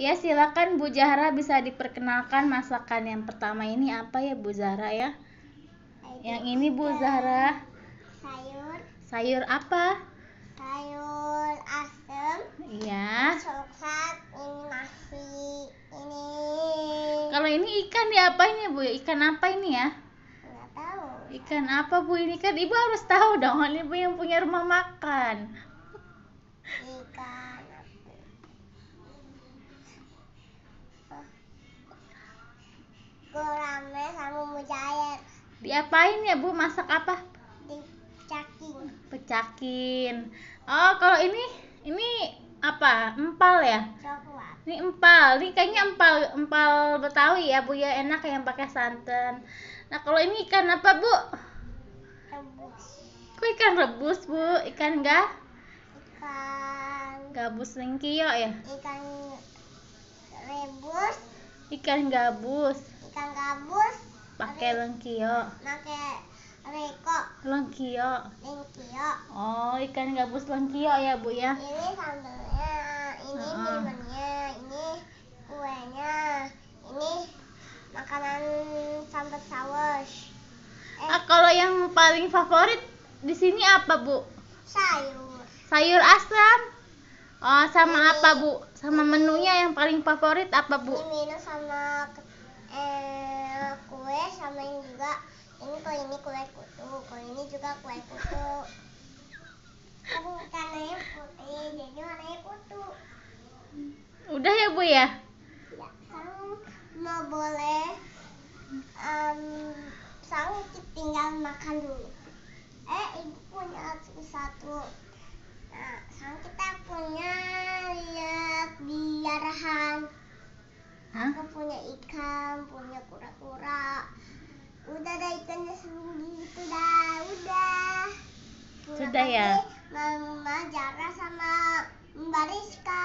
Ya silakan Bu Zahra bisa diperkenalkan masakan yang pertama ini apa ya Bu Zahra ya? Yang ini Bu Zahra sayur sayur apa? sayur asem Iya. coklat ini nasi ini Kalau ini ikan ya Bu? Ikan apa ini ya? nggak tahu Ikan apa Bu ini kan Ibu harus tahu dong. Ini Ibu yang punya rumah makan. ikan gurame sama mujair Diapain ya Bu? Masak apa? dicaking Pecakin. Oh kalau ini ini apa? Empal ya? coklat Ini empal, ini kayaknya empal empal Betawi ya Bu ya enak yang pakai santan. Nah kalau ini ikan apa Bu? rebus Kok ikan rebus Bu? Ikan enggak? ikan Gabus lengkio ya? ikan rebus Ikan gabus ikan gabus pakai lengkio. pakai reko Lengkio. lengkio Oh ikan gabus lengkio ya Bu ya? ini sambelnya ini Heeh. minumannya ini kuenya ini makanan sambal saus eh Ah, kalau yang paling favorit di sini apa Bu? sayur Sayur asam. Oh sama apa Bu? Sama menunya yang paling favorit apa Bu? ini minum sama eh kue sama ini juga. Ini kok ini kue kutu. Kok ini juga kue kutu. Kan warnanya putih jadi warnanya kutu. Udah ya Bu ya? ya mau boleh um, sekarang kita tinggal makan dulu. Eh ibu punya satu satu. Nah sekarang kita punya lihat biarahan Hah? aku punya ikan punya kura-kura udah ada ikannya segitu dah udah Sudah ya? Mama Jara sama Mbak Rizka